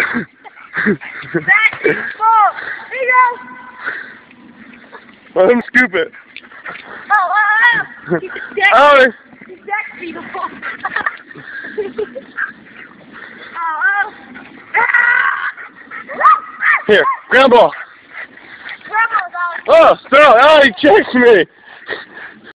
Here you go. Let him scoop it. Oh, oh, oh. He's. Oh, He's oh, oh. Ah! here, ground ball. Bravo, dog. Oh, throw. Oh, he chased me.